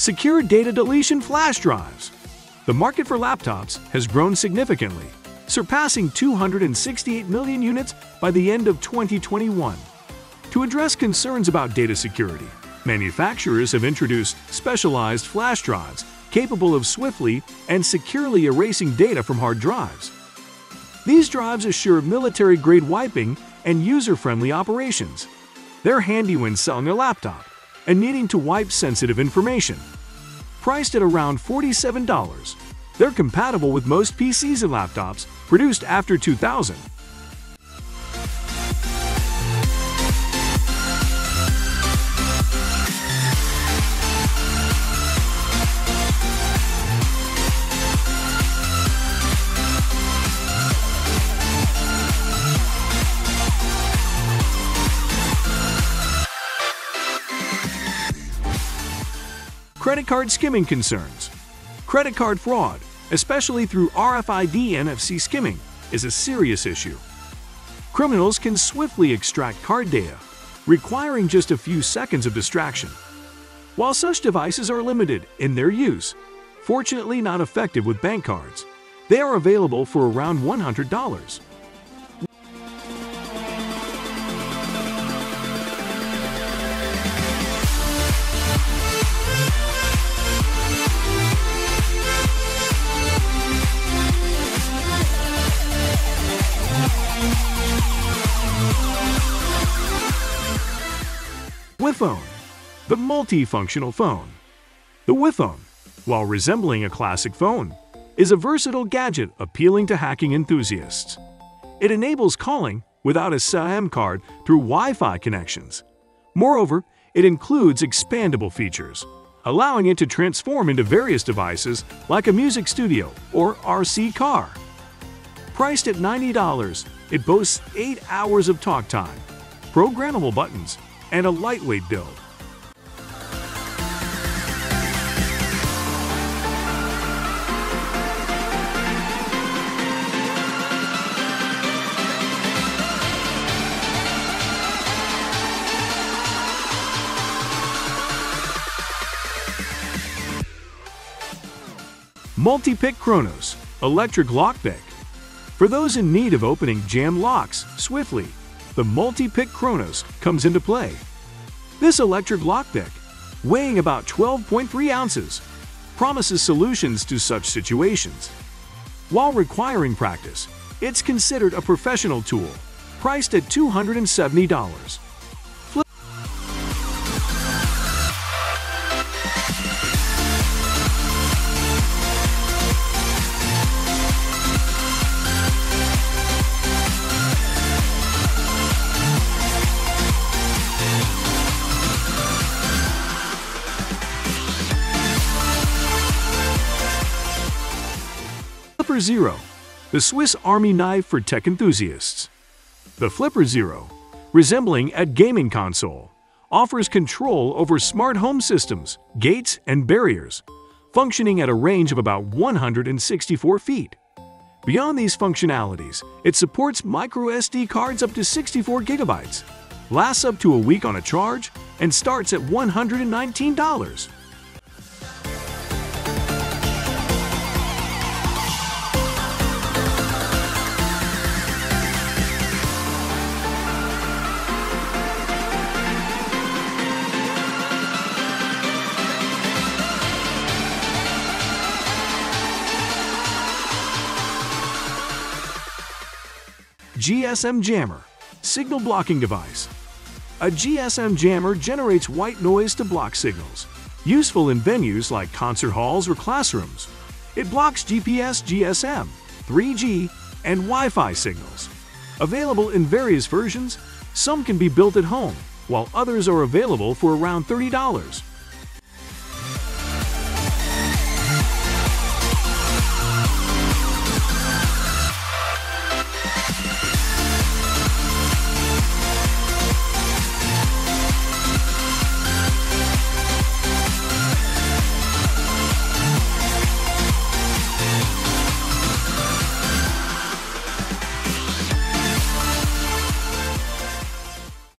Secure data deletion flash drives. The market for laptops has grown significantly, surpassing 268 million units by the end of 2021. To address concerns about data security, manufacturers have introduced specialized flash drives capable of swiftly and securely erasing data from hard drives. These drives assure military-grade wiping and user-friendly operations. They're handy when selling a laptop and needing to wipe sensitive information. Priced at around $47, they're compatible with most PCs and laptops produced after 2000. Credit card skimming concerns. Credit card fraud, especially through RFID NFC skimming, is a serious issue. Criminals can swiftly extract card data, requiring just a few seconds of distraction. While such devices are limited in their use, fortunately not effective with bank cards, they are available for around $100. WiPhone, the multifunctional phone. The WiPhone, while resembling a classic phone, is a versatile gadget appealing to hacking enthusiasts. It enables calling without a SIM card through Wi-Fi connections. Moreover, it includes expandable features, allowing it to transform into various devices like a music studio or RC car. Priced at $90, it boasts 8 hours of talk time, programmable buttons, and a lightweight build. Multi-Pick Kronos Electric Lock Pick. For those in need of opening jam locks swiftly the multi-pick Kronos comes into play. This electric lockpick, weighing about 12.3 ounces, promises solutions to such situations. While requiring practice, it's considered a professional tool, priced at $270. Flipper Zero, the Swiss Army knife for tech enthusiasts. The Flipper Zero, resembling a gaming console, offers control over smart home systems, gates, and barriers, functioning at a range of about 164 feet. Beyond these functionalities, it supports microSD cards up to 64 gigabytes, lasts up to a week on a charge, and starts at $119. GSM Jammer Signal Blocking Device A GSM jammer generates white noise to block signals, useful in venues like concert halls or classrooms. It blocks GPS, GSM, 3G, and Wi-Fi signals. Available in various versions, some can be built at home, while others are available for around $30.